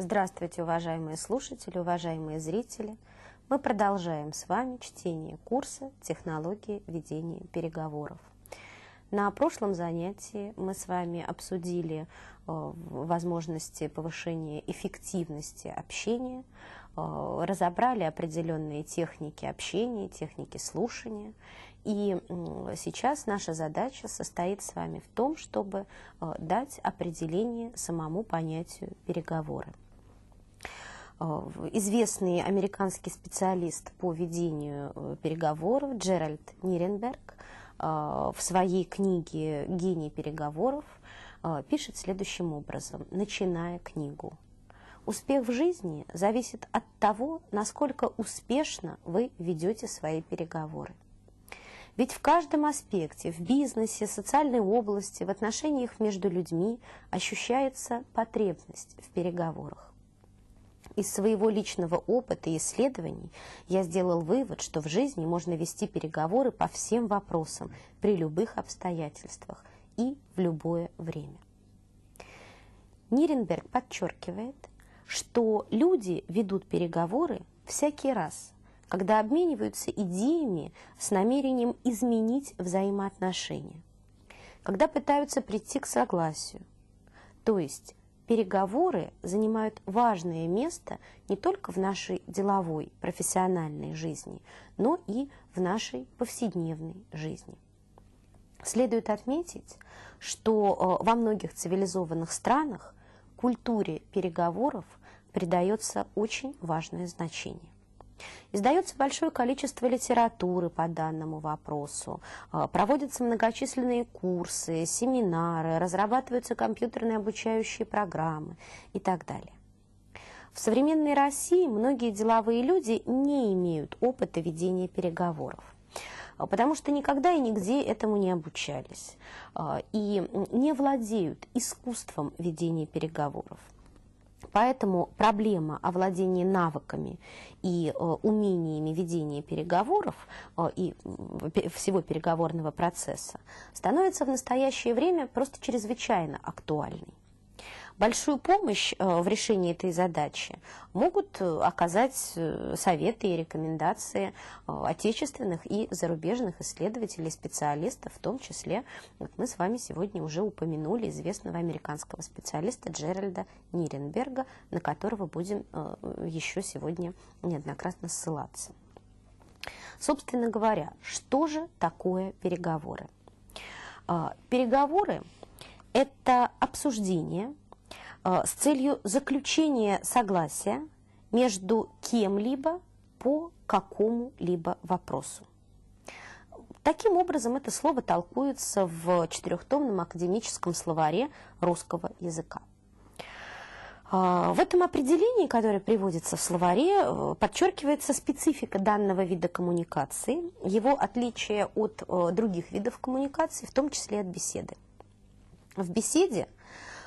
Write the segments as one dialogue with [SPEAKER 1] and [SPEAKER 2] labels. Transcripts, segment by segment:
[SPEAKER 1] Здравствуйте, уважаемые слушатели, уважаемые зрители. Мы продолжаем с вами чтение курса «Технологии ведения переговоров». На прошлом занятии мы с вами обсудили э, возможности повышения эффективности общения, э, разобрали определенные техники общения, техники слушания. И сейчас наша задача состоит с вами в том, чтобы э, дать определение самому понятию переговоры. Э, известный американский специалист по ведению э, переговоров Джеральд Ниренберг э, в своей книге «Гений переговоров» пишет следующим образом, начиная книгу. Успех в жизни зависит от того, насколько успешно вы ведете свои переговоры. Ведь в каждом аспекте, в бизнесе, социальной области, в отношениях между людьми ощущается потребность в переговорах. Из своего личного опыта и исследований я сделал вывод, что в жизни можно вести переговоры по всем вопросам при любых обстоятельствах и в любое время. Ниренберг подчеркивает, что люди ведут переговоры всякий раз, когда обмениваются идеями с намерением изменить взаимоотношения, когда пытаются прийти к согласию, то есть переговоры занимают важное место не только в нашей деловой, профессиональной жизни, но и в нашей повседневной жизни. Следует отметить, что э, во многих цивилизованных странах культуре переговоров придается очень важное значение. Издается большое количество литературы по данному вопросу, а, проводятся многочисленные курсы, семинары, разрабатываются компьютерные обучающие программы и так далее. В современной России многие деловые люди не имеют опыта ведения переговоров а, потому что никогда и нигде этому не обучались а, и не владеют искусством ведения переговоров. Поэтому проблема овладения навыками и э, умениями ведения переговоров э, и всего переговорного процесса становится в настоящее время просто чрезвычайно актуальной. Большую помощь э, в решении этой задачи могут э, оказать э, советы и рекомендации отечественных и зарубежных исследователей, специалистов, в том числе, вот мы с вами сегодня уже упомянули известного американского специалиста Джеральда Ниренберга, на которого будем еще сегодня неоднократно ссылаться. Собственно говоря, что же такое переговоры? Переговоры – это обсуждение с целью заключения согласия между кем-либо по какому-либо вопросу. Таким образом, это слово толкуется в четырехтомном академическом словаре русского языка. Э, в этом определении, которое приводится в словаре, э, подчеркивается специфика данного вида коммуникации, его отличие от других видов коммуникации, в том числе от беседы. В беседе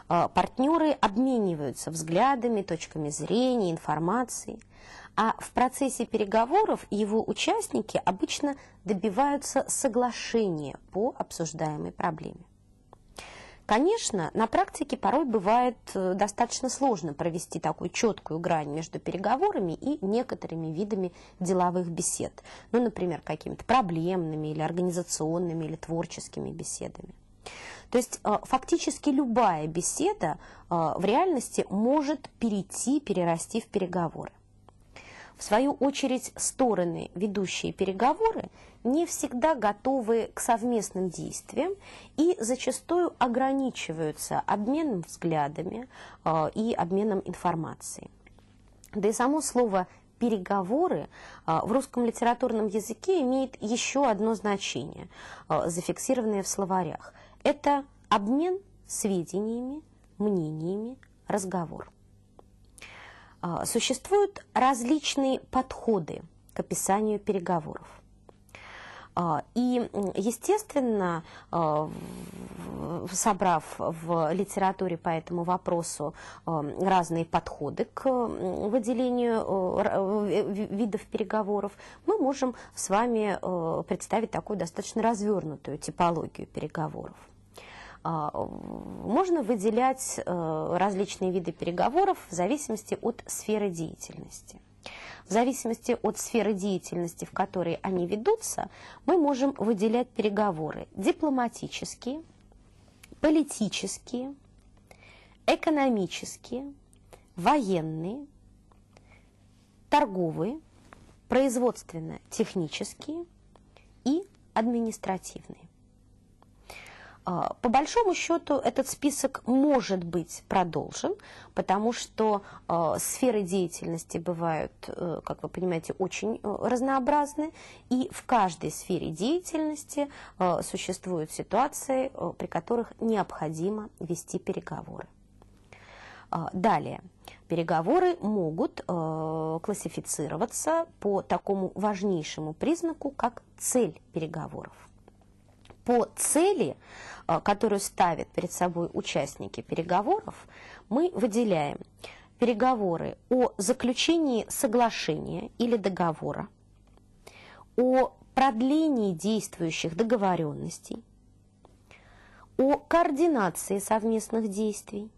[SPEAKER 1] партнеры обмениваются взглядами, точками зрения, информацией. А в процессе переговоров его участники обычно добиваются соглашения по обсуждаемой проблеме. Конечно, на практике порой бывает э, достаточно сложно провести такую четкую грань между переговорами и некоторыми видами деловых бесед. Ну, например, какими-то проблемными или организационными или творческими беседами. То есть э, фактически любая беседа э, в реальности может перейти, перерасти в переговоры. В свою очередь, стороны, ведущие переговоры, не всегда готовы к совместным действиям и зачастую ограничиваются обменом взглядами э, и обменом информацией. Да и само слово переговоры в русском литературном языке имеет еще одно значение, зафиксированное в словарях это обмен сведениями, мнениями, разговор. А, существуют различные подходы к описанию переговоров. А, и, естественно, а, собрав в литературе по этому вопросу разные подходы к выделению видов переговоров, мы можем с вами представить такую достаточно развернутую типологию переговоров. Можно выделять различные виды переговоров в зависимости от сферы деятельности. В зависимости от сферы деятельности, в которой они ведутся, мы можем выделять переговоры дипломатические, политические, экономические, военные, торговые, производственно-технические и административные. А, по большому счету этот список может быть продолжен, потому что э, сферы деятельности бывают, э, как вы понимаете, очень э, разнообразны, и в каждой сфере деятельности э, существуют ситуации, при которых необходимо вести переговоры. Э, далее. Переговоры могут э, классифицироваться по такому важнейшему признаку, как цель переговоров. По цели Э, которую ставят перед собой участники переговоров, мы выделяем переговоры о заключении соглашения или договора, о продлении действующих договоренностей, о координации совместных действий,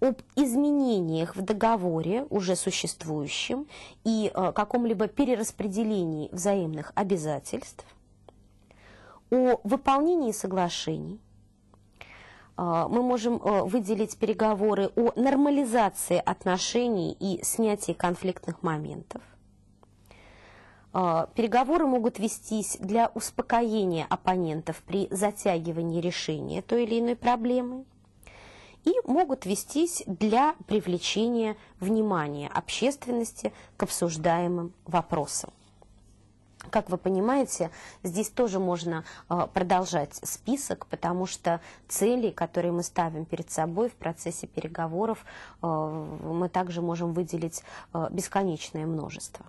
[SPEAKER 1] об изменениях в договоре уже существующем и э, каком-либо перераспределении взаимных обязательств, о выполнении соглашений. А, мы можем э, выделить переговоры о нормализации отношений и снятии конфликтных моментов. А, переговоры могут вестись для успокоения оппонентов при затягивании решения той или иной проблемы и могут вестись для привлечения внимания общественности к обсуждаемым вопросам. Как вы понимаете, здесь тоже можно а, продолжать список, потому что цели, которые мы ставим перед собой в процессе переговоров, а, мы также можем выделить а, бесконечное множество.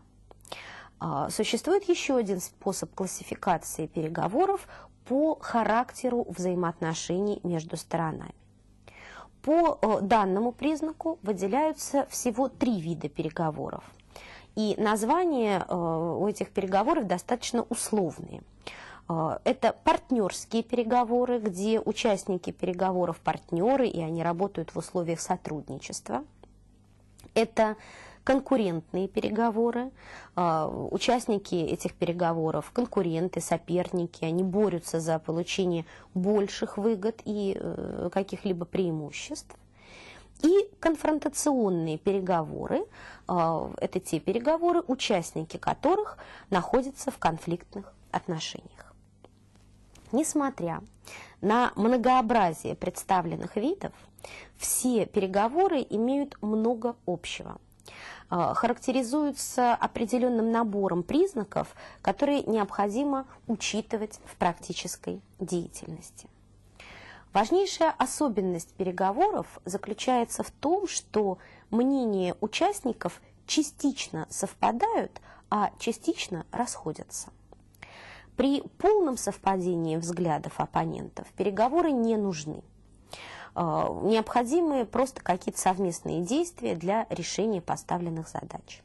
[SPEAKER 1] Существует еще один способ классификации переговоров по характеру взаимоотношений между сторонами. По данному признаку выделяются всего три вида переговоров – и названия э, у этих переговоров достаточно условные. Э, это партнерские переговоры, где участники переговоров партнеры, и они работают в условиях сотрудничества. Это конкурентные переговоры. Э, участники этих переговоров, конкуренты, соперники, они борются за получение больших выгод и каких-либо преимуществ. И конфронтационные переговоры а, – это те переговоры, участники которых находятся в конфликтных отношениях. Несмотря на многообразие представленных видов, все переговоры имеют много общего а, – характеризуются определенным набором признаков, которые необходимо учитывать в практической деятельности. Важнейшая особенность переговоров заключается в том, что мнения участников частично совпадают, а частично расходятся. При полном совпадении взглядов оппонентов переговоры не нужны. А, необходимы просто какие-то совместные действия для решения поставленных задач.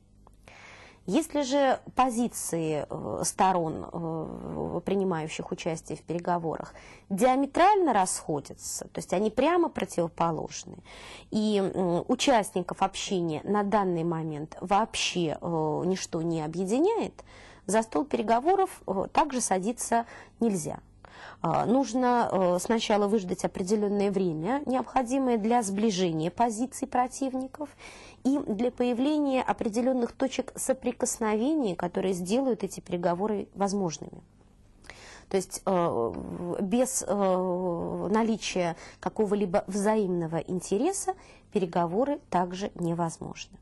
[SPEAKER 1] Если же позиции э, сторон, э, принимающих участие в переговорах, диаметрально расходятся, то есть они прямо противоположны, и участников общения на данный момент вообще э, ничто не объединяет, за стол переговоров также садиться нельзя. А, нужно сначала выждать определенное время, необходимое для сближения позиций противников и для появления определенных точек соприкосновения, которые сделают эти переговоры возможными. То есть э, без э, наличия какого-либо взаимного интереса переговоры также невозможны.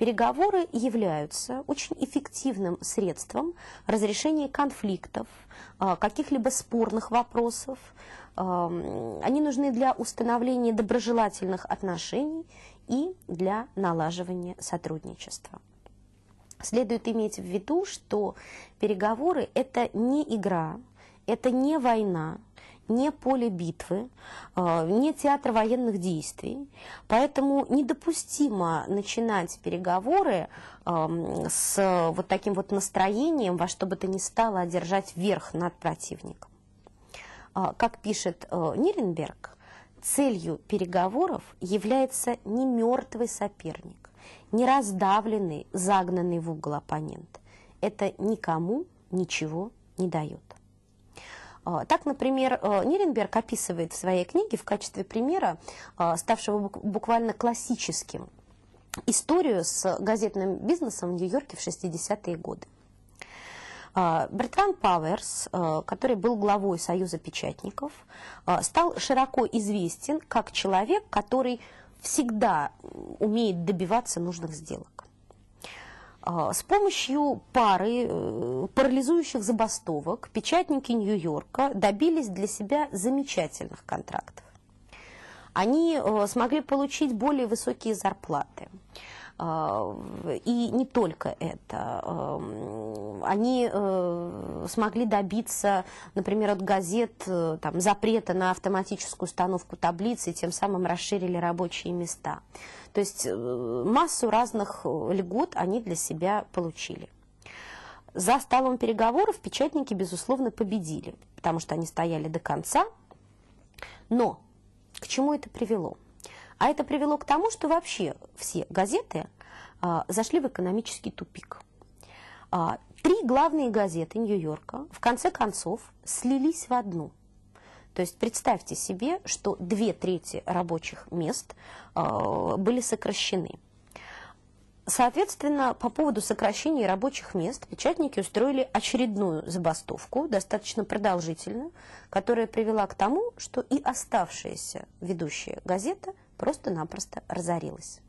[SPEAKER 1] Переговоры являются очень эффективным средством разрешения конфликтов, а, каких-либо спорных вопросов. Они нужны для установления доброжелательных отношений и для налаживания сотрудничества. Следует иметь в виду, что переговоры – это не игра, это не война, не поле битвы, а, не театр военных действий. Поэтому недопустимо начинать переговоры с вот таким вот настроением, во что бы то ни стало одержать верх над противником. А, как пишет э, Ниренберг, целью переговоров является не мертвый соперник, не раздавленный, загнанный в угол оппонент. Это никому ничего не дает. А, так, например, э, Ниренберг описывает в своей книге в качестве примера, а, ставшего буквально классическим, историю с газетным бизнесом в Нью-Йорке в 60-е годы. Бертран Пауэрс, э, который был главой Союза печатников, стал широко известен как человек, который всегда умеет добиваться нужных сделок. А, с помощью пары э, парализующих забастовок печатники Нью-Йорка добились для себя замечательных контрактов. Они э, смогли получить более высокие зарплаты. А, и не только это. Эм, они э, смогли добиться, например, от газет там, запрета на автоматическую установку таблицы, и тем самым расширили рабочие места. То есть э, массу разных э, льгот они для себя получили. За столом переговоров печатники, безусловно, победили, потому что они стояли до конца. Но к чему это привело? А это привело к тому, что вообще все газеты а, зашли в экономический тупик. А, три главные газеты Нью-Йорка в конце концов слились в одну – то есть представьте себе, что две трети рабочих мест э, были сокращены. Соответственно, по поводу сокращения рабочих мест печатники устроили очередную забастовку, достаточно продолжительную, которая привела к тому, что и оставшаяся ведущая газета просто-напросто разорилась.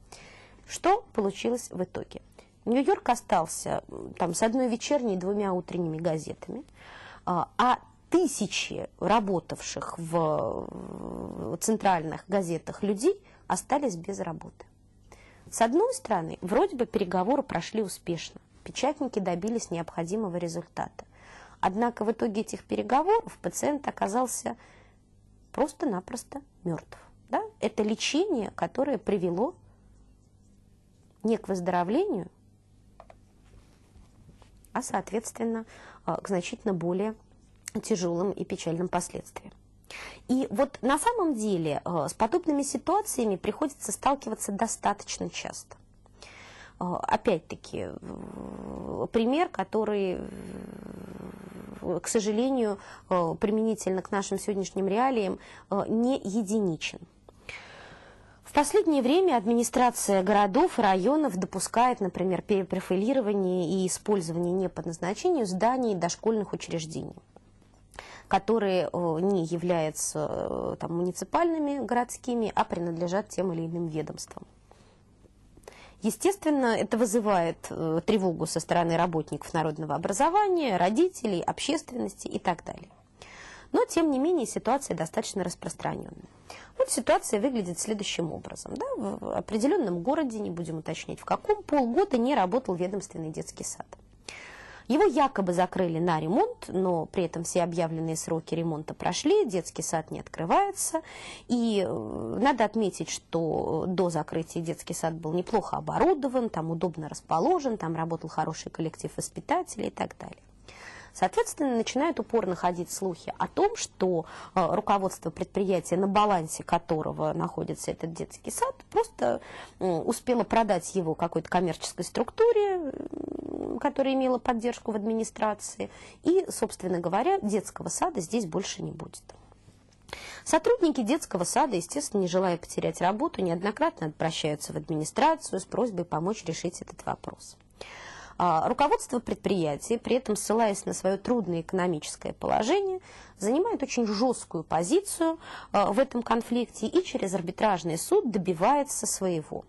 [SPEAKER 1] Что получилось в итоге? Нью-Йорк остался там, с одной вечерней и двумя утренними газетами, а, а тысячи работавших в центральных газетах людей остались без работы. С одной стороны, вроде бы переговоры прошли успешно, печатники добились необходимого результата. Однако в итоге этих переговоров пациент оказался просто-напросто мертв. Да? Это лечение, которое привело не к выздоровлению, а, соответственно, а, к значительно более тяжелым и печальным последствиям. И вот на самом деле э, с подобными ситуациями приходится сталкиваться достаточно часто. Э, опять-таки, пример, который, к сожалению, применительно к нашим сегодняшним реалиям, не единичен. В последнее время администрация городов и районов допускает, например, перепрофилирование и использование не по назначению зданий дошкольных учреждений которые э, не являются э, там, муниципальными, городскими, а принадлежат тем или иным ведомствам. Естественно, это вызывает э, тревогу со стороны работников народного образования, родителей, общественности и так далее. Но, тем не менее, ситуация достаточно распространенная. Вот ситуация выглядит следующим образом. Да? В определенном городе, не будем уточнять в каком, полгода не работал ведомственный детский сад. Его якобы закрыли на ремонт, но при этом все объявленные сроки ремонта прошли, детский сад не открывается. И э, надо отметить, что до закрытия детский сад был неплохо оборудован, там удобно расположен, там работал хороший коллектив воспитателей и так далее. Соответственно, начинают упорно ходить слухи о том, что э, руководство предприятия, на балансе которого находится этот детский сад, просто успело продать его какой-то коммерческой структуре, которая имела поддержку в администрации, и, собственно говоря, детского сада здесь больше не будет. Сотрудники детского сада, естественно, не желая потерять работу, неоднократно обращаются в администрацию с просьбой помочь решить этот вопрос. А, руководство предприятия, при этом ссылаясь на свое трудное экономическое положение, занимает очень жесткую позицию а, в этом конфликте и через арбитражный суд добивается своего.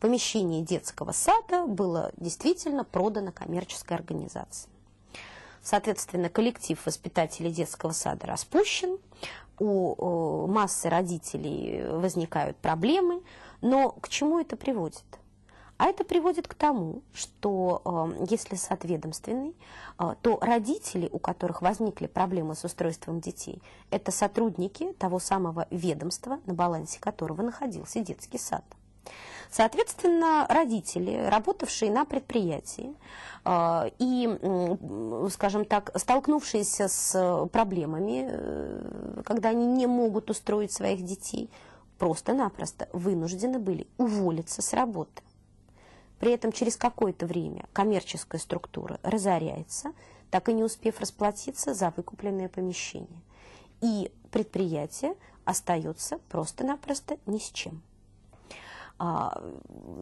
[SPEAKER 1] Помещение детского сада было действительно продано коммерческой организации. Соответственно, коллектив воспитателей детского сада распущен, у массы родителей возникают проблемы, но к чему это приводит? А это приводит к тому, что э, если сад ведомственный, э, то родители, у которых возникли проблемы с устройством детей, это сотрудники того самого ведомства, на балансе которого находился детский сад. Соответственно, родители, работавшие на предприятии э, и, скажем так, столкнувшиеся с проблемами, э, когда они не могут устроить своих детей, просто-напросто вынуждены были уволиться с работы. При этом через какое-то время коммерческая структура разоряется, так и не успев расплатиться за выкупленное помещение. И предприятие остается просто-напросто ни с чем. А,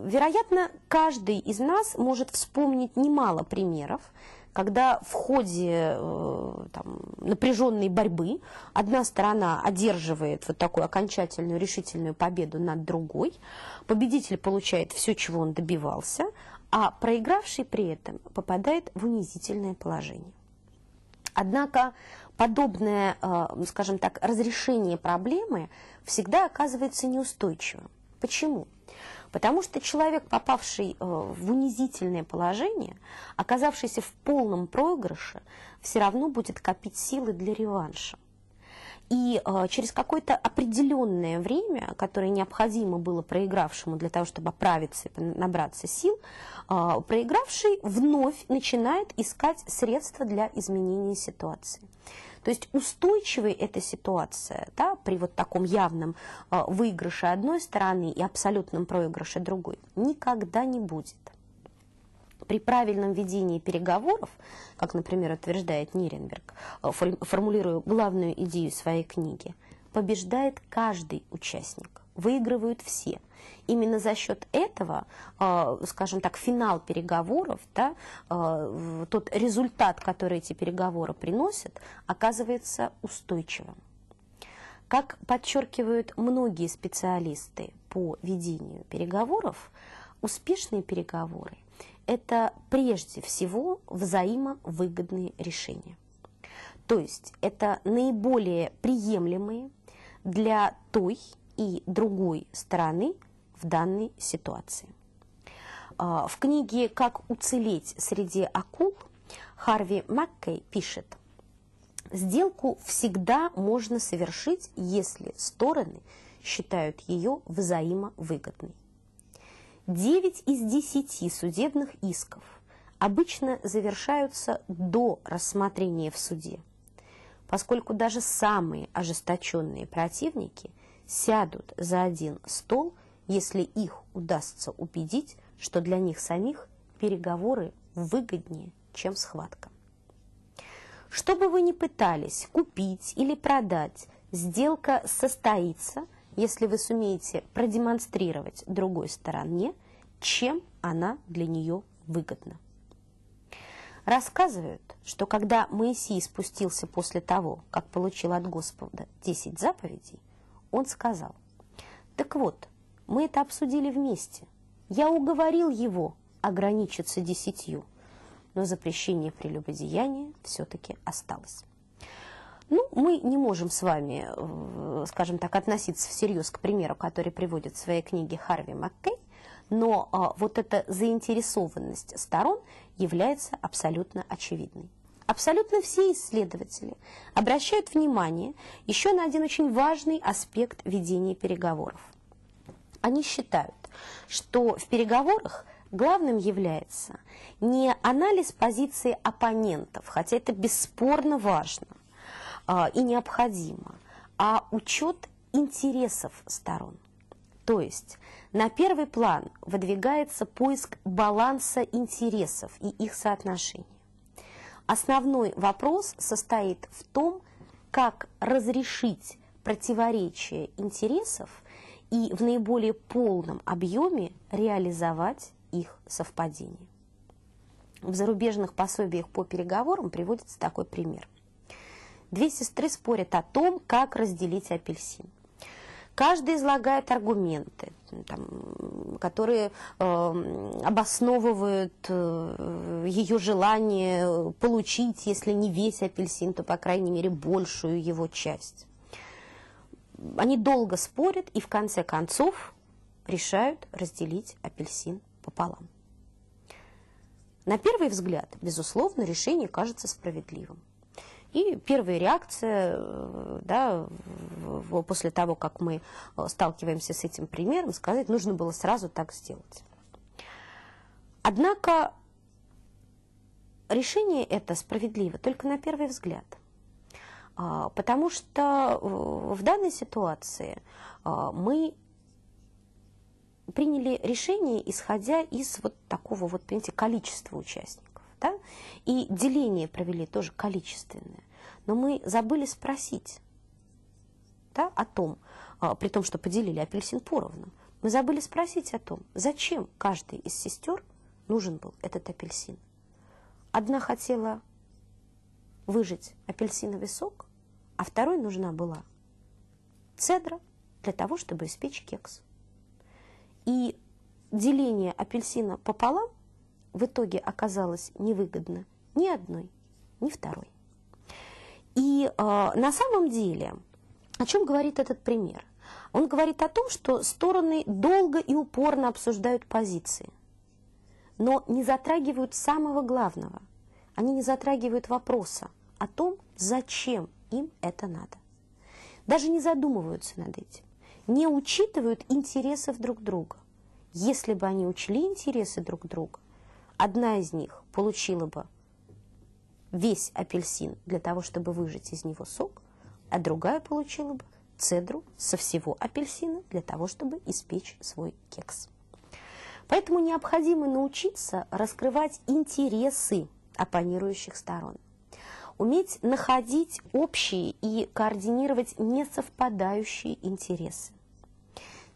[SPEAKER 1] вероятно, каждый из нас может вспомнить немало примеров, когда в ходе э, там, напряженной борьбы одна сторона одерживает вот такую окончательную решительную победу над другой, победитель получает все, чего он добивался, а проигравший при этом попадает в унизительное положение. Однако подобное, э, скажем так, разрешение проблемы всегда оказывается неустойчивым. Почему? Потому что человек, попавший э, в унизительное положение, оказавшийся в полном проигрыше, все равно будет копить силы для реванша. И э, через какое-то определенное время, которое необходимо было проигравшему для того, чтобы оправиться и набраться сил, э, проигравший вновь начинает искать средства для изменения ситуации. То есть устойчивой эта ситуация да, при вот таком явном э, выигрыше одной стороны и абсолютном проигрыше другой никогда не будет. При правильном ведении переговоров, как, например, утверждает Ниренберг, э, формулируя главную идею своей книги, побеждает каждый участник, выигрывают все – именно за счет этого, а, скажем так, финал переговоров, да, а, тот результат, который эти переговоры приносят, оказывается устойчивым. Как подчеркивают многие специалисты по ведению переговоров, успешные переговоры – это прежде всего взаимовыгодные решения. То есть это наиболее приемлемые для той и другой стороны в данной ситуации. А, в книге «Как уцелеть среди акул» Харви Маккей пишет, «Сделку всегда можно совершить, если стороны считают ее взаимовыгодной. Девять из десяти судебных исков обычно завершаются до рассмотрения в суде, поскольку даже самые ожесточенные противники сядут за один стол – если их удастся убедить, что для них самих переговоры выгоднее, чем схватка. Что бы вы ни пытались купить или продать, сделка состоится, если вы сумеете продемонстрировать другой стороне, чем она для нее выгодна. Рассказывают, что когда Моисей спустился после того, как получил от Господа десять заповедей, он сказал, «Так вот, мы это обсудили вместе. Я уговорил его ограничиться десятью, но запрещение прелюбодеяния все-таки осталось. Ну, мы не можем с вами, э, скажем так, относиться всерьез к примеру, который приводит в своей книге Харви Маккей, но а, вот эта заинтересованность сторон является абсолютно очевидной. Абсолютно все исследователи обращают внимание еще на один очень важный аспект ведения переговоров. Они считают, что в переговорах главным является не анализ позиции оппонентов, хотя это бесспорно важно э, и необходимо, а учет интересов сторон. То есть на первый план выдвигается поиск баланса интересов и их соотношения. Основной вопрос состоит в том, как разрешить противоречие интересов и в наиболее полном объеме реализовать их совпадение. В зарубежных пособиях по переговорам приводится такой пример. Две сестры спорят о том, как разделить апельсин. Каждый излагает аргументы, там, которые э, обосновывают э, ее желание получить, если не весь апельсин, то, по крайней мере, большую его часть они долго спорят и в конце концов решают разделить апельсин пополам. На первый взгляд, безусловно, решение кажется справедливым. И первая реакция, э, да, после того, как мы э, сталкиваемся с этим примером, сказать, нужно было сразу так сделать. Однако решение это справедливо только на первый взгляд. А, потому что в данной ситуации мы приняли решение, исходя из вот такого вот, понимаете, количества участников. Да? И деление провели тоже количественное. Но мы забыли спросить да, о том, а, при том, что поделили апельсин поровну, мы забыли спросить о том, зачем каждой из сестер нужен был этот апельсин. Одна хотела выжать апельсиновый сок, а второй нужна была цедра для того, чтобы испечь кекс. И деление апельсина пополам в итоге оказалось невыгодно ни одной, ни второй. И э, на самом деле, о чем говорит этот пример? Он говорит о том, что стороны долго и упорно обсуждают позиции, но не затрагивают самого главного. Они не затрагивают вопроса о том, зачем им это надо. Даже не задумываются над этим не учитывают интересов друг друга. Если бы они учли интересы друг друга, одна из них получила бы весь апельсин для того, чтобы выжать из него сок, а другая получила бы цедру со всего апельсина для того, чтобы испечь свой кекс. Поэтому необходимо научиться раскрывать интересы оппонирующих сторон, уметь находить общие и координировать несовпадающие интересы.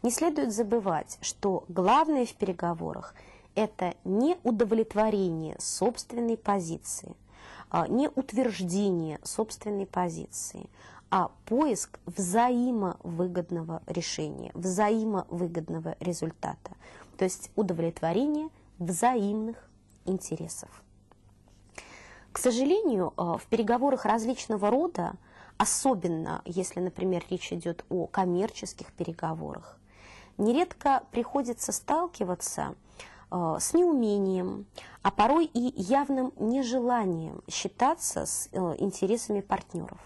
[SPEAKER 1] Не следует забывать, что главное в переговорах – это не удовлетворение собственной позиции, а не утверждение собственной позиции, а поиск взаимовыгодного решения, взаимовыгодного результата, то есть удовлетворение взаимных интересов. К сожалению, а, в переговорах различного рода, особенно если, например, речь идет о коммерческих переговорах, нередко приходится сталкиваться э, с неумением, а порой и явным нежеланием считаться с э, интересами партнеров.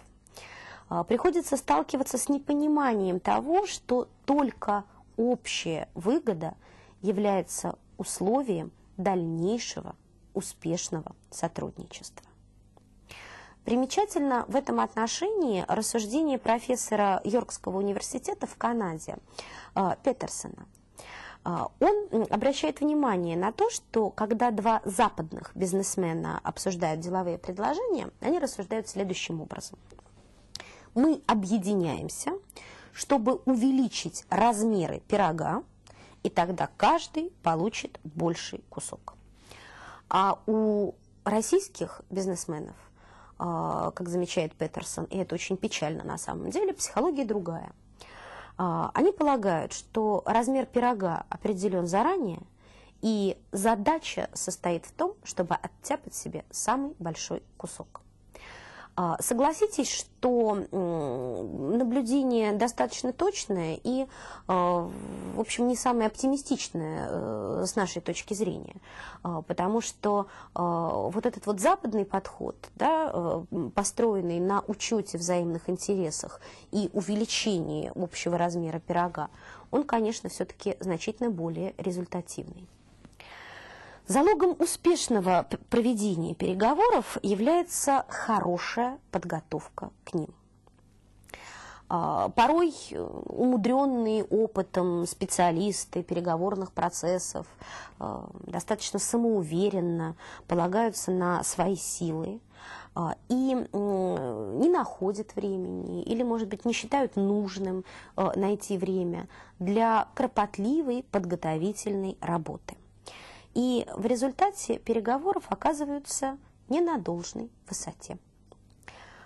[SPEAKER 1] Э, приходится сталкиваться с непониманием того, что только общая выгода является условием дальнейшего успешного сотрудничества. Примечательно в этом отношении рассуждение профессора Йоркского университета в Канаде э, Петерсона. Э, он обращает внимание на то, что когда два западных бизнесмена обсуждают деловые предложения, они рассуждают следующим образом. Мы объединяемся, чтобы увеличить размеры пирога, и тогда каждый получит больший кусок. А у российских бизнесменов – а, как замечает Петерсон, и это очень печально на самом деле, психология другая. А, они полагают, что размер пирога определен заранее, и задача состоит в том, чтобы оттяпать себе самый большой кусок. А, согласитесь, что наблюдение достаточно точное и, а, в общем, не самое оптимистичное э, с нашей точки зрения, а, потому что вот этот вот западный подход, да, э, построенный на учете взаимных интересах и увеличении общего размера пирога, он, конечно, все-таки значительно более результативный. Залогом успешного проведения переговоров является хорошая подготовка к ним. А, порой умудренные опытом специалисты переговорных процессов а, достаточно самоуверенно полагаются на свои силы а, и не находят времени или, может быть, не считают нужным найти время для кропотливой подготовительной работы и в результате переговоров оказываются не на должной высоте.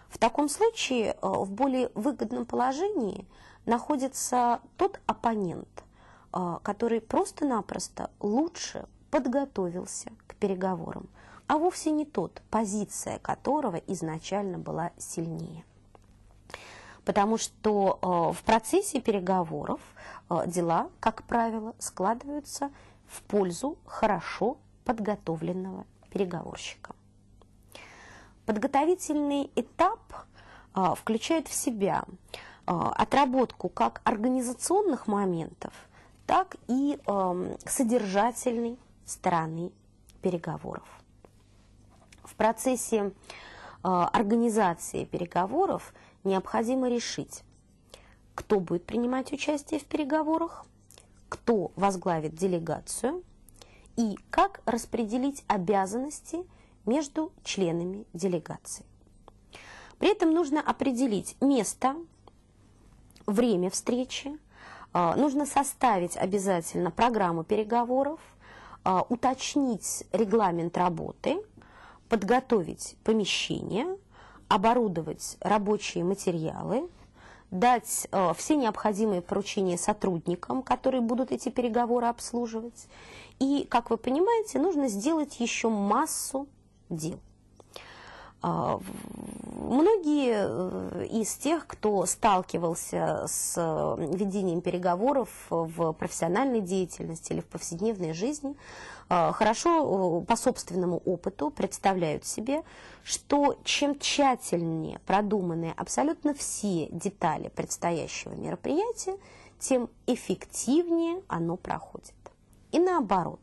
[SPEAKER 1] В таком случае э, в более выгодном положении находится тот оппонент, э, который просто-напросто лучше подготовился к переговорам, а вовсе не тот, позиция которого изначально была сильнее. Потому что э, в процессе переговоров дела, как правило, складываются в пользу хорошо подготовленного переговорщика. Подготовительный этап включает в себя отработку как организационных моментов, так и содержательной стороны переговоров. В процессе организации переговоров необходимо решить, кто будет принимать участие в переговорах, кто возглавит делегацию и как распределить обязанности между членами делегации. При этом нужно определить место, время встречи, а, нужно составить обязательно программу переговоров, а, уточнить регламент работы, подготовить помещение, оборудовать рабочие материалы, дать э, все необходимые поручения сотрудникам, которые будут эти переговоры обслуживать. И, как вы понимаете, нужно сделать еще массу дел. А, многие э, из тех, кто сталкивался с э, ведением переговоров в профессиональной деятельности или в повседневной жизни, хорошо по собственному опыту представляют себе, что чем тщательнее продуманы абсолютно все детали предстоящего мероприятия, тем эффективнее оно проходит. И наоборот,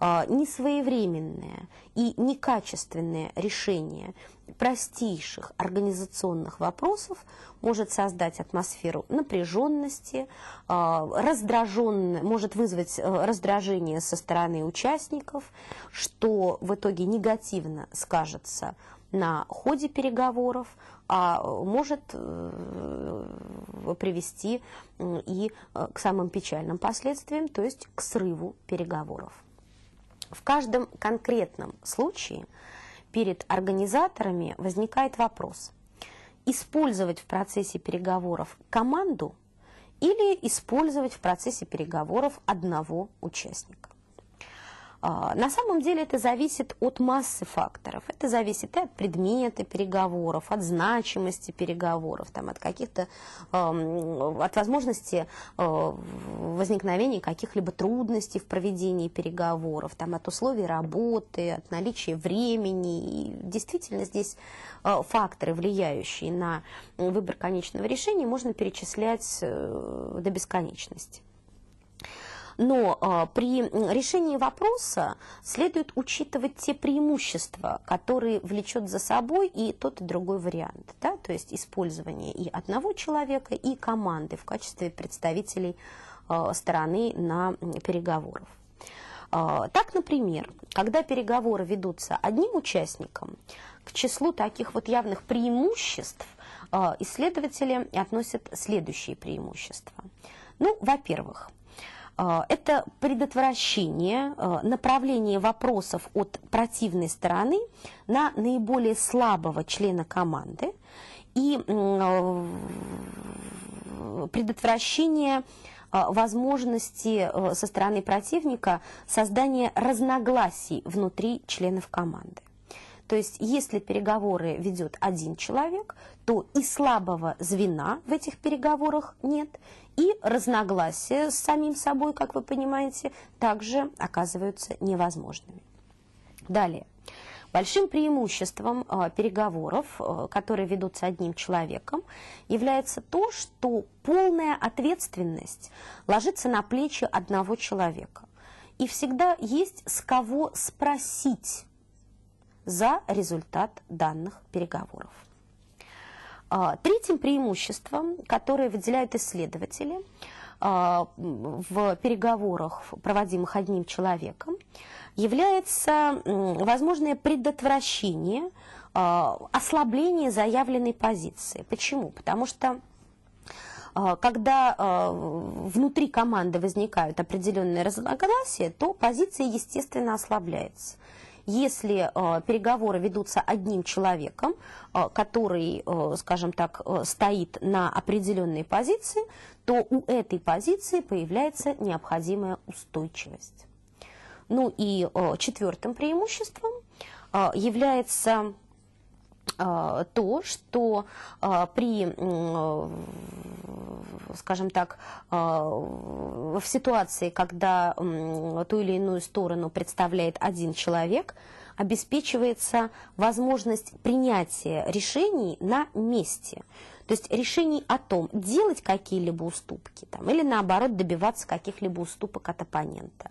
[SPEAKER 1] несвоевременное и некачественное решение простейших организационных вопросов может создать атмосферу напряженности, а, раздраженное, может вызвать э, раздражение со стороны участников, что в итоге негативно скажется на ходе переговоров, а может э, привести и э, к самым печальным последствиям, то есть к срыву переговоров. В каждом конкретном случае перед организаторами возникает вопрос, использовать в процессе переговоров команду или использовать в процессе переговоров одного участника. А, на самом деле это зависит от массы факторов. Это зависит и от предмета переговоров, от значимости переговоров, там, от каких-то, от возможности э, возникновения каких-либо трудностей в проведении переговоров, там, от условий работы, от наличия времени. И действительно здесь э, факторы, влияющие на выбор конечного решения, можно перечислять э, до бесконечности. Но а, при решении вопроса следует учитывать те преимущества, которые влечет за собой и тот и другой вариант. Да? То есть использование и одного человека, и команды в качестве представителей а, стороны на переговорах. А, так, например, когда переговоры ведутся одним участником, к числу таких вот явных преимуществ исследователи относят следующие преимущества. Ну, во-первых, это предотвращение, а, направление вопросов от противной стороны на наиболее слабого члена команды и а, предотвращение возможности со стороны противника создания разногласий внутри членов команды. То есть, если переговоры ведет один человек, то и слабого звена в этих переговорах нет, и разногласия с самим собой, как вы понимаете, также оказываются невозможными. Далее. Большим преимуществом э, переговоров, э, которые ведутся одним человеком, является то, что полная ответственность ложится на плечи одного человека. И всегда есть с кого спросить за результат данных переговоров. А, третьим преимуществом, которое выделяют исследователи а, в переговорах, проводимых одним человеком, является возможное предотвращение а, ослабления заявленной позиции. Почему? Потому что когда внутри команды возникают определенные разногласия, то позиция, естественно, ослабляется если э, переговоры ведутся одним человеком, э, который, э, скажем так, стоит на определенной позиции, то у этой позиции появляется необходимая устойчивость. Ну и четвертым преимуществом является то, что при, скажем так, в ситуации, когда ту или иную сторону представляет один человек, обеспечивается возможность принятия решений на месте. То есть решений о том, делать какие-либо уступки там, или наоборот добиваться каких-либо уступок от оппонента.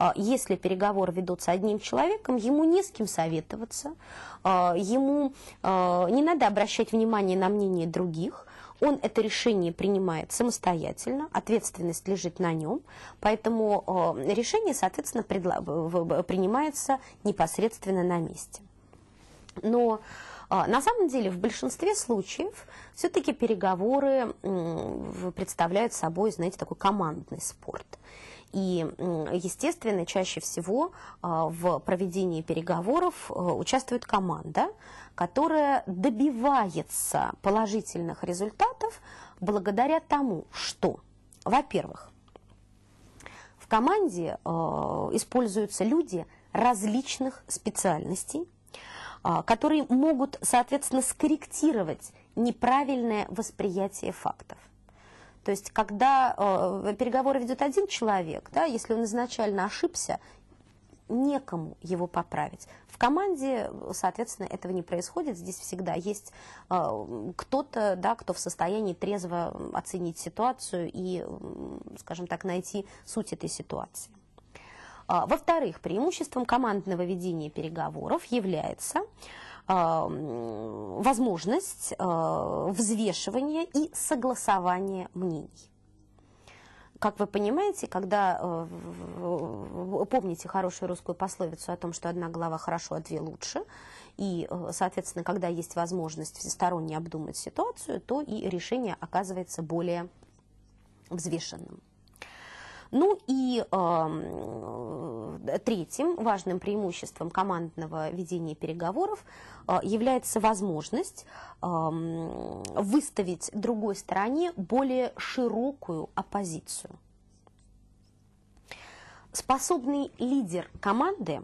[SPEAKER 1] А, если переговоры ведутся одним человеком, ему не с кем советоваться, а, ему а, не надо обращать внимание на мнение других, он это решение принимает самостоятельно, ответственность лежит на нем, поэтому решение, соответственно, принимается непосредственно на месте. Но на самом деле в большинстве случаев все-таки переговоры представляют собой, знаете, такой командный спорт. И, естественно, чаще всего а, в проведении переговоров а, участвует команда, которая добивается положительных результатов благодаря тому, что, во-первых, в команде а, используются люди различных специальностей, которые могут, соответственно, скорректировать неправильное восприятие фактов. То есть, когда э, переговоры ведет один человек, да, если он изначально ошибся, некому его поправить. В команде, соответственно, этого не происходит. Здесь всегда есть э, кто-то, да, кто в состоянии трезво оценить ситуацию и, скажем так, найти суть этой ситуации. А, во-вторых, преимуществом командного ведения переговоров является возможность а, взвешивания и согласования мнений. Как вы понимаете, когда э, помните хорошую русскую пословицу о том, что одна голова хорошо, а две лучше, и, э, соответственно, когда есть возможность всесторонне обдумать ситуацию, то и решение оказывается более взвешенным. Ну и э, третьим важным преимуществом командного ведения переговоров э, является возможность э, выставить другой стороне более широкую оппозицию. Способный лидер команды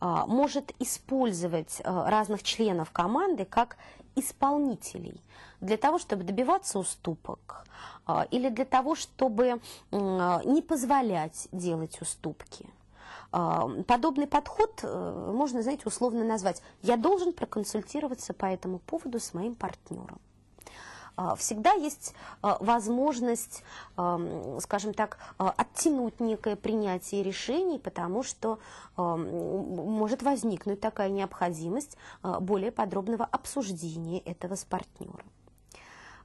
[SPEAKER 1] э, может использовать э, разных членов команды как исполнителей для того, чтобы добиваться уступок а, или для того, чтобы не позволять делать уступки. А, подобный подход э, можно, знаете, условно назвать «я должен проконсультироваться по этому поводу с моим партнером». А, всегда есть возможность, скажем так, оттянуть некое принятие решений, потому что может возникнуть такая необходимость более подробного обсуждения этого с партнером.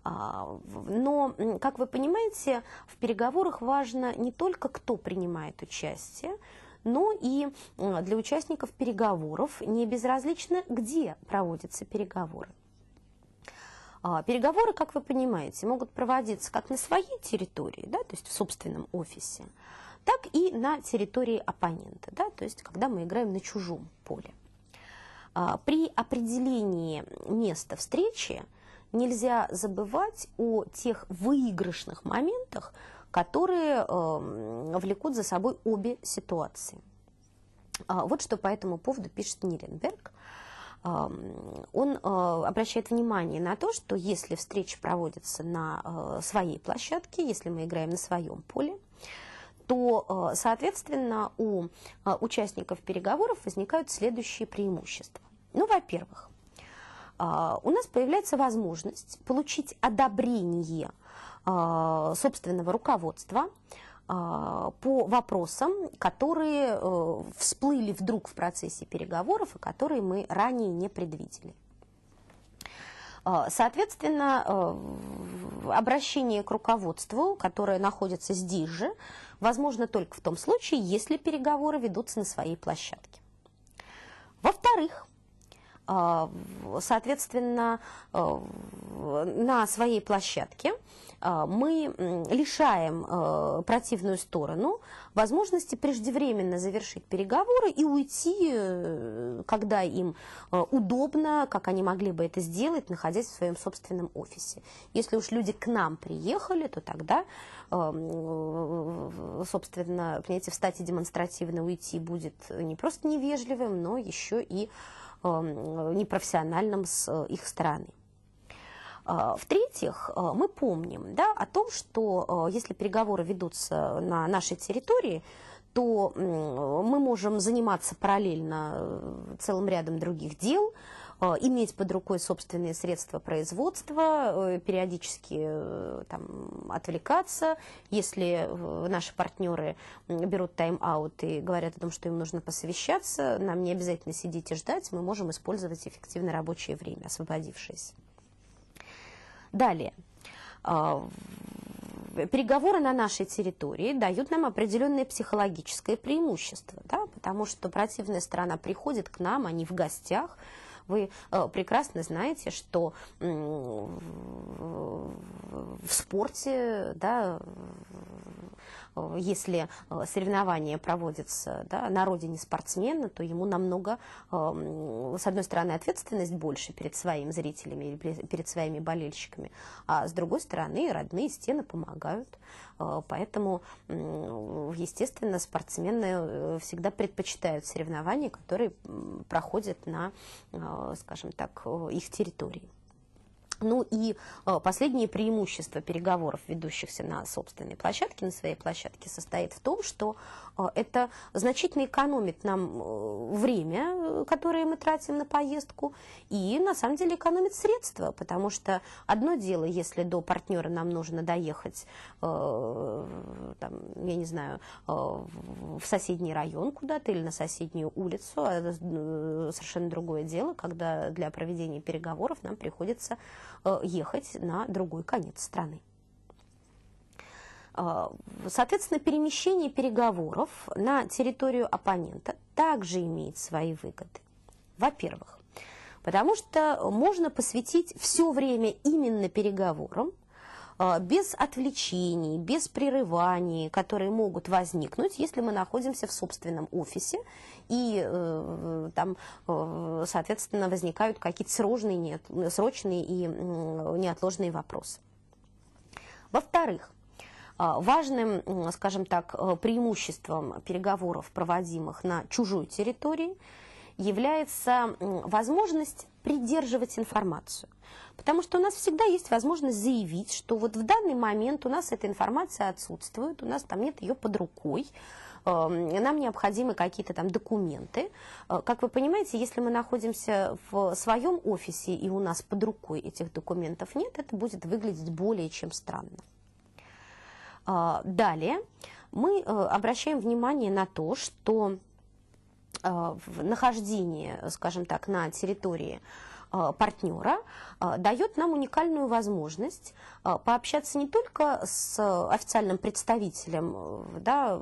[SPEAKER 1] А, но, как вы понимаете, в переговорах важно не только кто принимает участие, но и для участников переговоров не безразлично, где проводятся переговоры. А, переговоры, как вы понимаете, могут проводиться как на своей территории, да, то есть в собственном офисе, так и на территории оппонента, да, то есть когда мы играем на чужом поле. А, при определении места встречи нельзя забывать о тех выигрышных моментах, которые э, влекут за собой обе ситуации. А, вот что по этому поводу пишет Ниренберг. Он э, обращает внимание на то, что если встреча проводится на э, своей площадке, если мы играем на своем поле, то, э, соответственно, у участников переговоров возникают следующие преимущества. Ну, во-первых, а, у нас появляется возможность получить одобрение а, собственного руководства а, по вопросам, которые э, всплыли вдруг в процессе переговоров и которые мы ранее не предвидели. Соответственно, э, обращение к руководству, которое находится здесь же, возможно только в том случае, если переговоры ведутся на своей площадке. Во-вторых, а, соответственно, а, на своей площадке а, мы лишаем противную сторону возможности преждевременно завершить переговоры и уйти, э, когда им удобно, как они могли бы это сделать, находясь в своем собственном офисе. Если уж люди к нам приехали, то тогда, собственно, понимаете, встать и демонстративно уйти будет не просто невежливым, но еще и непрофессиональным с их стороны. В-третьих, мы помним да, о том, что если переговоры ведутся на нашей территории, то мы можем заниматься параллельно э, целым рядом других дел, э, иметь под рукой собственные средства производства, э, периодически там, отвлекаться. Если наши партнеры берут тайм-аут и говорят о том, что им нужно посовещаться, нам не обязательно сидеть и ждать, мы можем использовать эффективно рабочее время, освободившееся. Далее переговоры на нашей территории дают нам определенное психологическое преимущество, да, потому что противная сторона приходит к нам, они в гостях, вы э, прекрасно знаете, что в спорте, да, если э, соревнования проводятся да, на родине спортсмена, то ему намного, э, с одной стороны, ответственность больше перед своими зрителями или перед своими болельщиками, а с другой стороны, родные стены помогают. Поэтому, естественно, спортсмены всегда предпочитают соревнования, которые проходят на, скажем так, их территории. Ну и э, последнее преимущество переговоров, ведущихся на собственной площадке, на своей площадке, состоит в том, что это значительно экономит нам э, время, которое мы тратим на поездку, и на самом деле экономит средства, потому что одно дело, если до партнера нам нужно доехать, там, я не знаю, в соседний район куда-то или на соседнюю улицу, а совершенно другое дело, когда для проведения переговоров нам приходится Э, ехать на другой конец страны. Э, соответственно, перемещение переговоров на территорию оппонента также имеет свои выгоды. Во-первых, потому что можно посвятить все время именно переговорам, э, без отвлечений, без прерываний, которые могут возникнуть, если мы находимся в собственном офисе и э, там, э, соответственно, возникают какие-то срочные, срочные и неотложные вопросы. Во-вторых, э, Важным, скажем так, преимуществом переговоров, проводимых на чужой территории, является возможность придерживать информацию. Потому что у нас всегда есть возможность заявить, что вот в данный момент у нас эта информация отсутствует, у нас там нет ее под рукой, Эм, нам необходимы какие-то там документы. Э, как вы понимаете, если мы находимся в своем офисе и у нас под рукой этих документов нет, это будет выглядеть более чем странно. Э, далее мы э, обращаем внимание на то, что нахождение, скажем так, на территории Э, партнера э, дает нам уникальную возможность э, пообщаться не только с официальным представителем, да,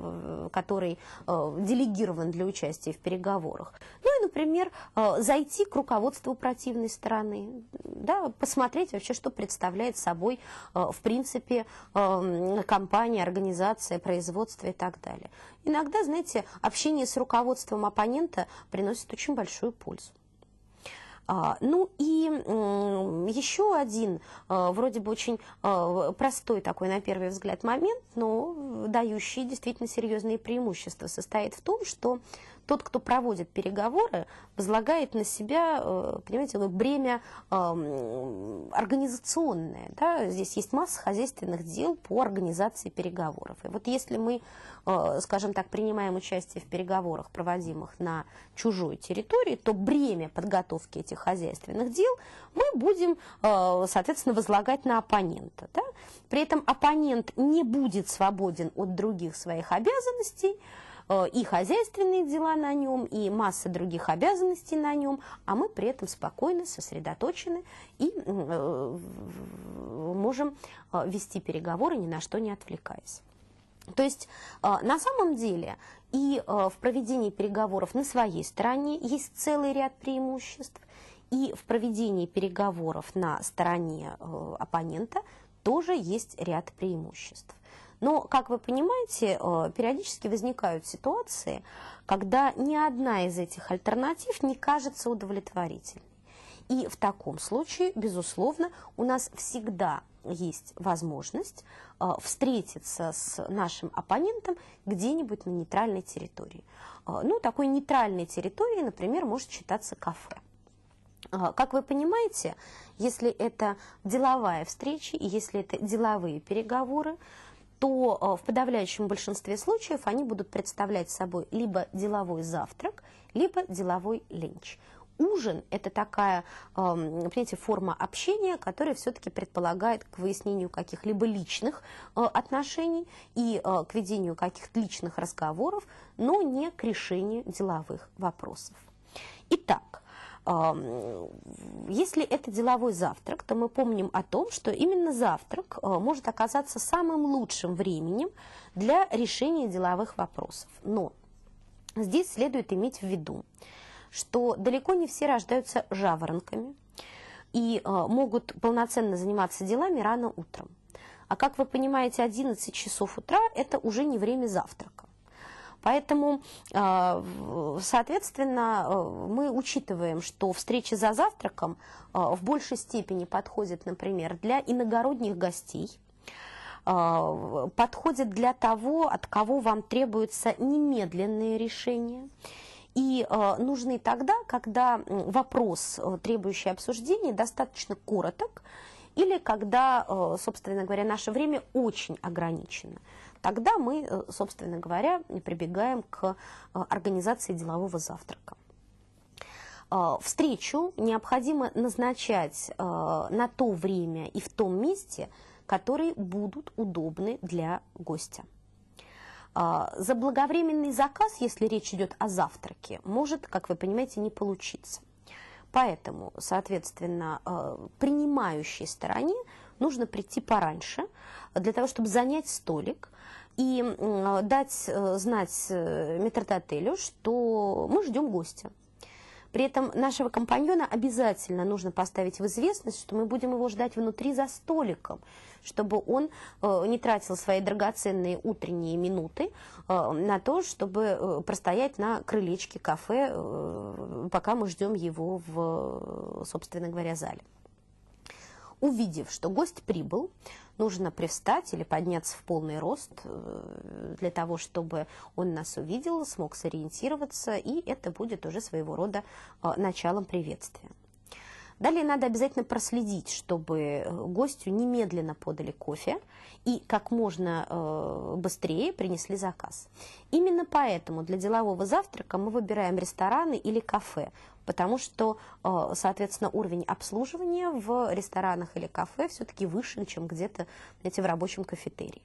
[SPEAKER 1] который делегирован для участия в переговорах, ну и, например, зайти к руководству противной стороны, да, посмотреть вообще, что представляет собой, в принципе, компания, организация, производство и так далее. Иногда, знаете, общение с руководством оппонента приносит очень большую пользу. А, ну и еще один, а, вроде бы очень а, простой такой на первый взгляд момент, но дающий действительно серьезные преимущества, состоит в том, что тот, кто проводит переговоры, возлагает на себя, э, понимаете, бремя организационное. Да? Здесь есть масса хозяйственных дел по организации переговоров. И вот если мы, э, скажем так, принимаем участие в переговорах, проводимых на чужой территории, то бремя подготовки этих хозяйственных дел мы будем, э, соответственно, возлагать на оппонента. Да? При этом оппонент не будет свободен от других своих обязанностей, и хозяйственные дела на нем, и масса других обязанностей на нем, а мы при этом спокойно, сосредоточены и э, можем э, вести переговоры, ни на что не отвлекаясь. То есть на самом деле и в проведении переговоров на своей стороне есть целый ряд преимуществ, и в проведении переговоров на стороне оппонента тоже есть ряд преимуществ. Но, как вы понимаете, э, периодически возникают ситуации, когда ни одна из этих альтернатив не кажется удовлетворительной. И в таком случае, безусловно, у нас всегда есть возможность э, встретиться с нашим оппонентом где-нибудь на нейтральной территории. Э, ну, такой нейтральной территорией, например, может считаться кафе. Как вы понимаете, если это деловая встреча и если это деловые переговоры, то а, в подавляющем большинстве случаев они будут представлять собой либо деловой завтрак, либо деловой ленч. Ужин – это такая, понимаете, форма общения, которая все-таки предполагает к выяснению каких-либо личных а, отношений и к ведению каких-то личных разговоров, но не к решению деловых вопросов. Итак, если это деловой завтрак, то мы помним о том, что именно завтрак э, может оказаться самым лучшим временем для решения деловых вопросов. Но здесь следует иметь в виду, что далеко не все рождаются жаворонками и э, могут полноценно заниматься делами рано утром. А как вы понимаете, 11 часов утра – это уже не время завтрака. Поэтому, а, соответственно, э, мы учитываем, что встречи за завтраком а, в большей степени подходят, например, для иногородних гостей, а, подходят для того, от кого вам требуются немедленные решения, и нужны тогда, когда вопрос, э, требующий обсуждения, достаточно короток, или когда, э, собственно говоря, наше время очень ограничено тогда мы, э, собственно говоря, прибегаем к э, организации делового завтрака. Э, встречу необходимо назначать на то время и в том месте, которые будут удобны для гостя. Заблаговременный заказ, если речь идет о завтраке, может, как вы понимаете, не получиться. Поэтому, соответственно, принимающей стороне нужно прийти пораньше, для того, чтобы занять столик и дать э, знать э, метрдотелю, что мы ждем гостя. При этом нашего компаньона обязательно нужно поставить в известность, что мы будем его ждать внутри за столиком, чтобы он э, не тратил свои драгоценные утренние минуты на то, чтобы простоять на крылечке кафе, пока мы ждем его в, собственно говоря, зале. Увидев, что гость прибыл, нужно привстать или подняться в полный рост э, для того, чтобы он нас увидел, смог сориентироваться, и это будет уже своего рода э, началом приветствия. Далее надо обязательно проследить, чтобы э, гостю немедленно подали кофе и как можно э, быстрее принесли заказ. Именно поэтому для делового завтрака мы выбираем рестораны или кафе, потому что, э, соответственно, уровень обслуживания в ресторанах или кафе все-таки выше, чем где-то в рабочем кафетерии.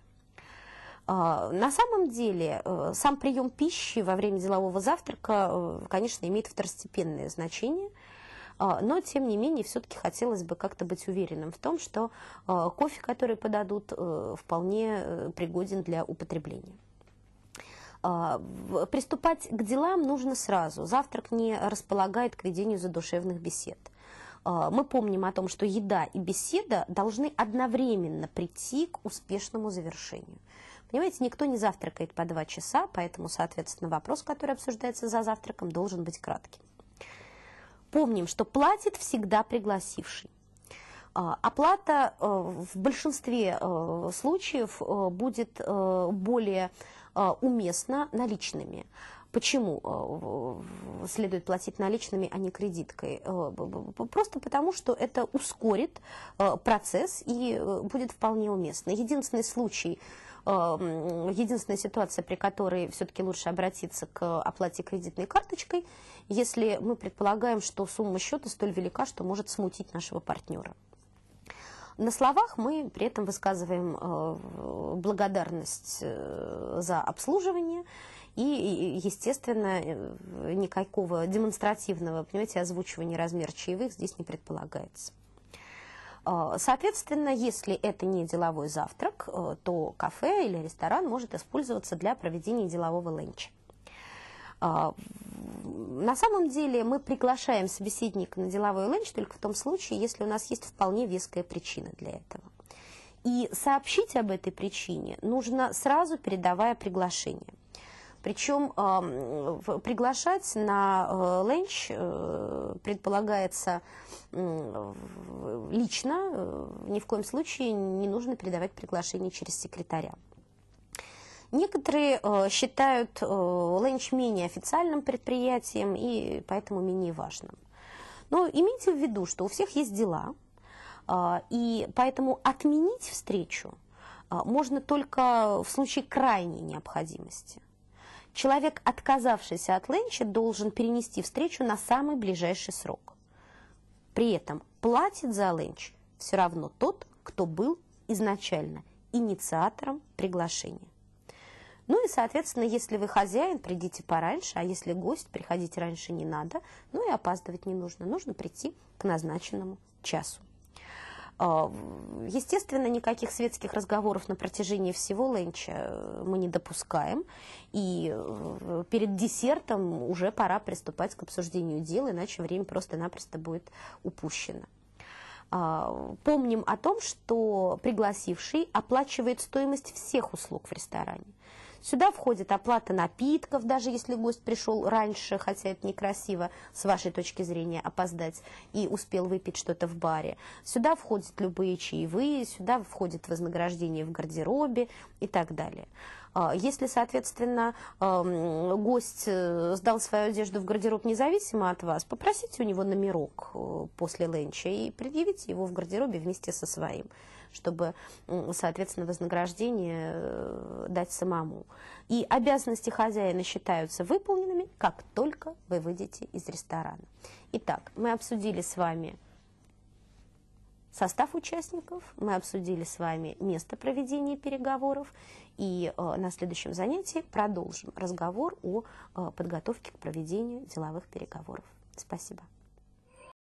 [SPEAKER 1] На самом деле, сам прием пищи во время делового завтрака, конечно, имеет второстепенное значение – а, но, тем не менее, все-таки хотелось бы как-то быть уверенным в том, что а, кофе, который подадут, э, вполне э, пригоден для употребления. А, приступать к делам нужно сразу. Завтрак не располагает к ведению задушевных бесед. Мы помним о том, что еда и беседа должны одновременно прийти к успешному завершению. Понимаете, никто не завтракает по два часа, поэтому, соответственно, вопрос, который обсуждается за завтраком, должен быть кратким. Помним, что платит всегда пригласивший. А, оплата э, в большинстве э, случаев э, будет более уместна наличными. Почему следует платить наличными, а не кредиткой? Просто потому, что это ускорит процесс и будет вполне уместно. Единственный случай, единственная ситуация, при которой все-таки лучше обратиться к оплате кредитной карточкой, если мы предполагаем, что сумма счета столь велика, что может смутить нашего партнера. На словах мы при этом высказываем э, благодарность э, за обслуживание и, естественно, э, никакого демонстративного, понимаете, озвучивания размера чаевых здесь не предполагается. А, соответственно, если это не деловой завтрак, э, то кафе или ресторан может использоваться для проведения делового ленча. А, на самом деле мы приглашаем собеседника на деловой ленч только в том случае, если у нас есть вполне веская причина для этого. И сообщить об этой причине нужно сразу передавая приглашение. Причем э, приглашать на э, ленч э, предполагается э, лично, э, ни в коем случае не нужно передавать приглашение через секретаря. Некоторые э, считают э, ленч менее официальным предприятием и поэтому менее важным. Но имейте в виду, что у всех есть дела, а, и поэтому отменить встречу а, можно только в случае крайней необходимости. Человек, отказавшийся от ленча, должен перенести встречу на самый ближайший срок. При этом платит за ленч все равно тот, кто был изначально инициатором приглашения. Ну и, соответственно, если вы хозяин, придите пораньше, а если гость, приходить раньше не надо, ну и опаздывать не нужно, нужно прийти к назначенному часу. А, естественно, никаких светских разговоров на протяжении всего ленча э, мы не допускаем. И э, перед десертом уже пора приступать к обсуждению дел, иначе время просто-напросто будет упущено. А, помним о том, что пригласивший оплачивает стоимость всех услуг в ресторане. Сюда входит оплата напитков, даже если гость пришел раньше, хотя это некрасиво с вашей точки зрения опоздать и успел выпить что-то в баре. Сюда входят любые чаевые, сюда входит вознаграждение в гардеробе и так далее. А, если, соответственно, гость э, сдал свою одежду в гардероб независимо от вас, попросите у него номерок э, после ленча и предъявите его в гардеробе вместе со своим чтобы, соответственно, вознаграждение э, дать самому. И обязанности хозяина считаются выполненными, как только вы выйдете из ресторана. Итак, мы обсудили с вами состав участников, мы обсудили с вами место проведения переговоров, и э, на следующем занятии продолжим разговор о э, подготовке к проведению деловых переговоров. Спасибо.